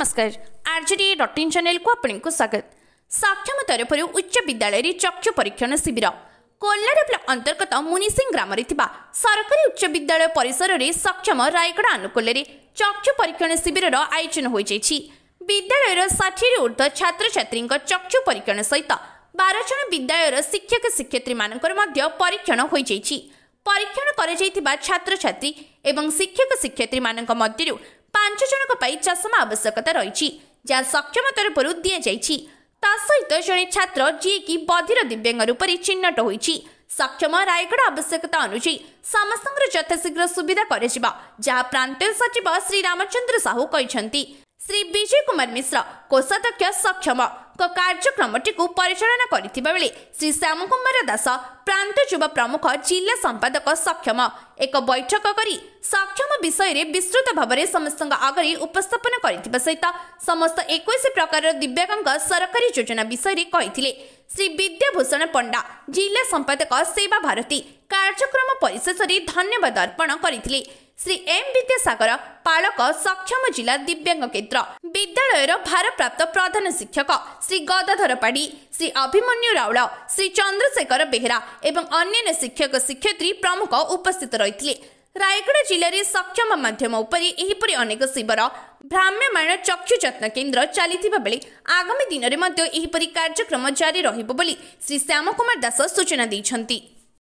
ନମସ୍କାର। RJD dot in ଚ୍ୟାନେଲକୁ ଆପଣଙ୍କୁ ସ୍ୱାଗତ। ସକ୍ଷମ ତରଫରୁ ଉଚ୍ଚ ବିଦ୍ୟାଳୟରେ ଚକ୍ଷୁ ପରୀକ୍ଷଣ ଶିବିର। କୋଲ୍ଲାଡ ବ୍ଲକ ଅନ୍ତର୍ଗତ ମୁନିସିଂ ଗ୍ରାମରେ ଥିବା ସରକାରୀ ଉଚ୍ଚ ବିଦ୍ୟାଳୟ ପରିସରରେ ସକ୍ଷମ ରାୟଗଡ଼ା ଆନୁକୂଲ୍ୟରେ ଚକ୍ଷୁ ପରୀକ୍ଷଣ ଶିବିରର ଆୟୋଜନ ହୋଇଯାଇଛି। ବିଦ୍ୟାଳୟର ଷାଠିଏରୁ ଉର୍ଦ୍ଧ୍ୱ ଛାତ୍ରଛାତ୍ରୀଙ୍କ ଚକ୍ଷୁ ପରୀକ୍ଷଣ ସହିତ ବାର ଜଣ ବିଦ୍ୟାଳୟର ଶିକ୍ଷକ ଶିକ୍ଷୟିତ୍ରୀମାନଙ୍କର ମଧ୍ୟ ପରୀକ୍ଷଣ ହୋଇଯାଇଛି। ପରୀକ୍ଷଣ କରାଯାଇଥିବା ଛାତ୍ରଛାତ୍ରୀ ଏବଂ ଶିକ୍ଷକ ଶିକ୍ଷୟିତ୍ରୀମାନଙ୍କ ମଧ୍ୟରୁ ପାଞ୍ଚ ଜଣଙ୍କ ପାଇଁ ଚଷମା ଆବଶ୍ୟକତା ରହିଛି ଯାହା ସକ୍ଷମ ତରଫରୁ ଦିଆଯାଇଛି। ତା ସହିତ ଜଣେ ଛାତ୍ର ଯିଏକି ବଧିର ଦିବ୍ୟାଙ୍ଗ ରୂପରେ ଚିହ୍ନଟ ହୋଇଛି। ସକ୍ଷମ ରାୟଗଡ଼ ଆବଶ୍ୟକତା ଅନୁଯାୟୀ ସମସ୍ତଙ୍କର ଯଥାଶୀଘ୍ର ସୁବିଧା କରାଯିବ ଯାହା ପ୍ରାନ୍ତୀୟ ସଚିବ ଶ୍ରୀ ରାମଚନ୍ଦ୍ର ସାହୁ କହିଛନ୍ତି। ଶ୍ରୀ ବିଜୟ କୁମାର ମିଶ୍ର କୋଷାଧ୍ୟକ୍ଷ ସକ୍ଷମଙ୍କ କାର୍ଯ୍ୟକ୍ରମଟିକୁ ପରିଚାଳନା କରିଥିବା ବେଳେ ଶ୍ରୀ ଶ୍ୟାମକୁମାର ଦାସ ପ୍ରାନ୍ତ ଯୁବ ପ୍ରମୁଖ ଜିଲ୍ଲା ସମ୍ପାଦକ ସକ୍ଷମ। ଏକ ବୈଠକ କରି ସକ୍ଷମ ବିଷୟରେ ବିସ୍ତୃତ ଭାବରେ ସମସ୍ତଙ୍କ ଆଗରେ ଉପସ୍ଥାପନ କରିଥିବା ସହିତ ସମସ୍ତ ଏକୋଇଶ ପ୍ରକାରର ଦିବ୍ୟାଙ୍ଗଙ୍କ ସରକାରୀ ଯୋଜନା ବିଷୟରେ କହିଥିଲେ। ଶ୍ରୀ ବିଦ୍ୟାଭୂଷଣ ପଣ୍ଡା ଜିଲ୍ଲା ସମ୍ପାଦକ ସେବା ଭାରତୀ କାର୍ଯ୍ୟକ୍ରମ ପରିଶେଷରେ ଧନ୍ୟବାଦ ଅର୍ପଣ କରିଥିଲେ। ଶ୍ରୀ ଏମ୍ ବିଦ୍ୟାସାଗର ପାଳକ ସକ୍ଷମ ଜିଲ୍ଲା ଦିବ୍ୟାଙ୍ଗ କେନ୍ଦ୍ର। ବିଦ୍ୟାଳୟର ଭାରପ୍ରାପ୍ତ ପ୍ରଧାନ ଶିକ୍ଷକ ଶ୍ରୀ ଗଦାଧର ପାଢ଼ୀ ଶ୍ରୀ ଅଭିମନ୍ୟୁ ରାଉଳ ଶ୍ରୀ ଚନ୍ଦ୍ରଶେଖର ବେହେରା ଏବଂ ଅନ୍ୟାନ୍ୟ ଶିକ୍ଷକ ଶିକ୍ଷୟିତ୍ରୀ ପ୍ରମୁଖ ଉପସ୍ଥିତ ରହିଥିଲେ। ରାୟଗଡ଼ା ଜିଲ୍ଲାରେ ସକ୍ଷମ ମାଧ୍ୟମ ଉପରେ ଏହିପରି ଅନେକ ଶିବିର ଭ୍ରାମ୍ୟମାଣ ଚକ୍ଷୁ ଯତ୍ନ କେନ୍ଦ୍ର ଚାଲିଥିବା ବେଳେ ଆଗାମୀ ଦିନରେ ମଧ୍ୟ ଏହିପରି କାର୍ଯ୍ୟକ୍ରମ ଜାରି ରହିବ ବୋଲି ଶ୍ରୀ ଶ୍ୟାମକୁମାର ଦାସ ସୂଚନା ଦେଇଛନ୍ତି।